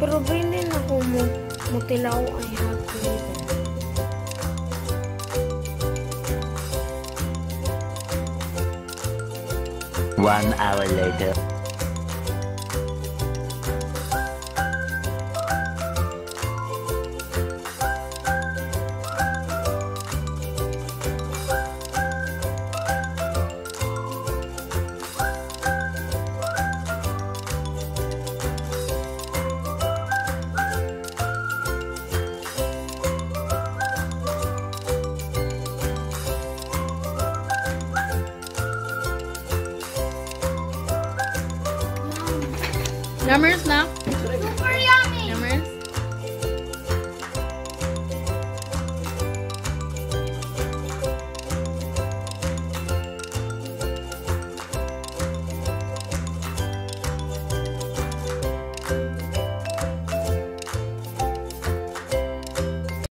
Pero brain din ako mo mutilaw to leave it. One hour later. Numbers now. Numbers.